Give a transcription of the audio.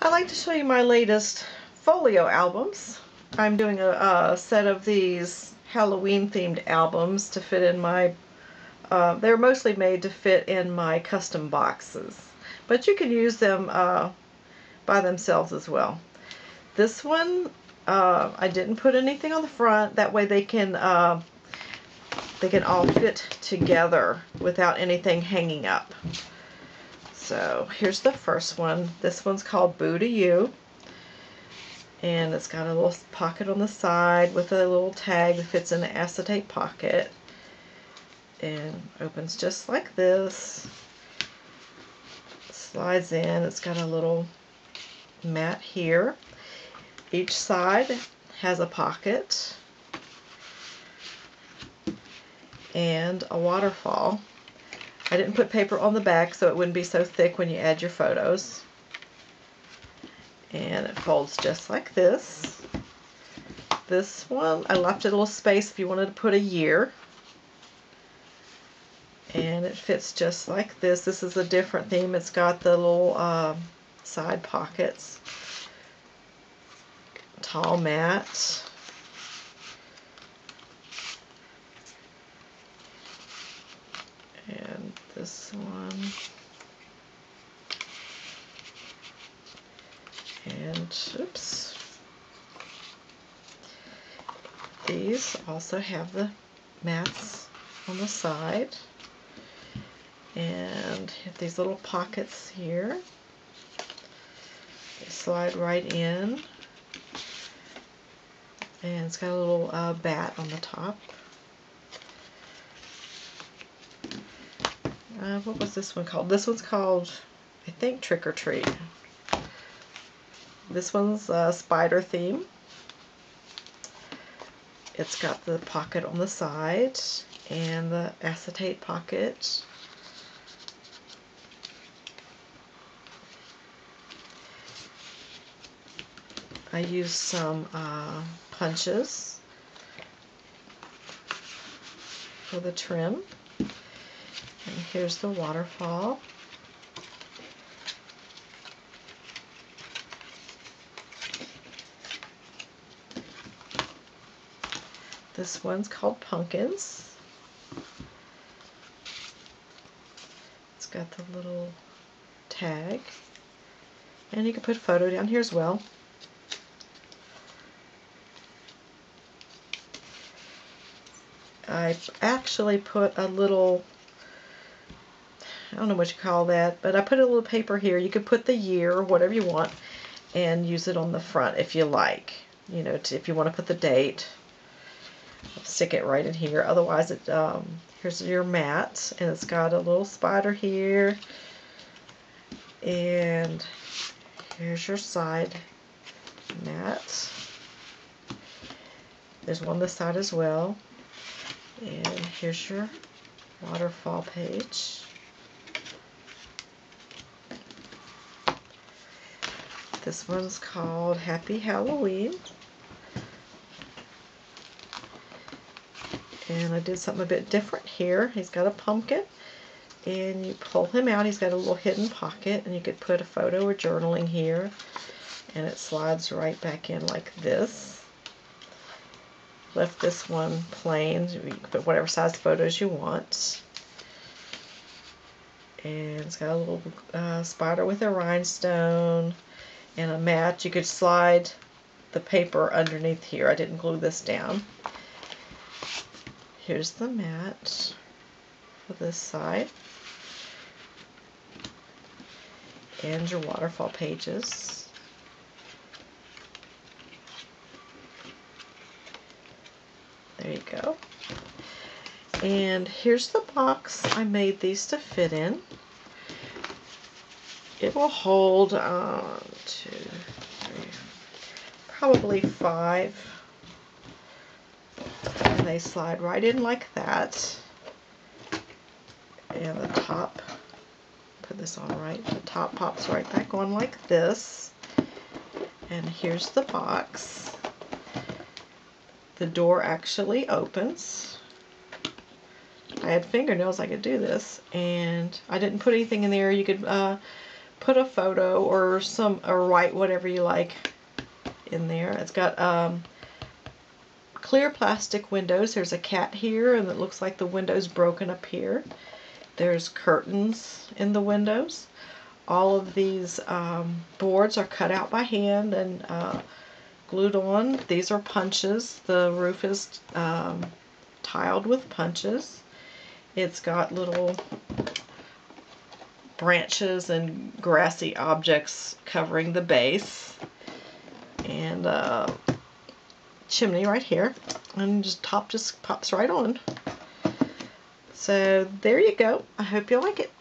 I'd like to show you my latest folio albums. I'm doing a, a set of these Halloween themed albums to fit in my, uh, they're mostly made to fit in my custom boxes. But you can use them uh, by themselves as well. This one, uh, I didn't put anything on the front, that way they can uh, they can all fit together without anything hanging up. So here's the first one. This one's called Boo to You. And it's got a little pocket on the side with a little tag that fits in the acetate pocket. And opens just like this. Slides in. It's got a little mat here. Each side has a pocket and a waterfall. I didn't put paper on the back so it wouldn't be so thick when you add your photos. And it folds just like this. This one, I left a little space if you wanted to put a year. And it fits just like this. This is a different theme. It's got the little uh, side pockets. Tall mat. This one. And, oops. These also have the mats on the side. And these little pockets here. They slide right in. And it's got a little uh, bat on the top. Uh, what was this one called? This one's called, I think, Trick or Treat. This one's a spider theme. It's got the pocket on the side and the acetate pocket. I used some uh, punches for the trim. And here's the waterfall. This one's called Pumpkins. It's got the little tag. And you can put a photo down here as well. I actually put a little I don't know what you call that, but I put a little paper here. You could put the year or whatever you want and use it on the front if you like. You know, to, if you want to put the date, stick it right in here. Otherwise, it um, here's your mat, and it's got a little spider here, and here's your side mat. There's one this side as well, and here's your waterfall page. This one's called Happy Halloween. And I did something a bit different here. He's got a pumpkin and you pull him out. He's got a little hidden pocket and you could put a photo or journaling here and it slides right back in like this. Left this one plain. You can put whatever size photos you want. And it's got a little uh, spider with a rhinestone and a mat. You could slide the paper underneath here. I didn't glue this down. Here's the mat for this side. And your waterfall pages. There you go. And here's the box I made these to fit in. It will hold uh, two, three, probably five. And they slide right in like that. And the top, put this on right, the top pops right back on like this. And here's the box. The door actually opens. I had fingernails, I could do this. And I didn't put anything in there. You could uh, put a photo or some or write whatever you like in there. It's got um, clear plastic windows. There's a cat here and it looks like the window's broken up here. There's curtains in the windows. All of these um, boards are cut out by hand and uh, glued on. These are punches. The roof is um, tiled with punches. It's got little branches and grassy objects covering the base. And uh, chimney right here. And just top just pops right on. So there you go. I hope you like it.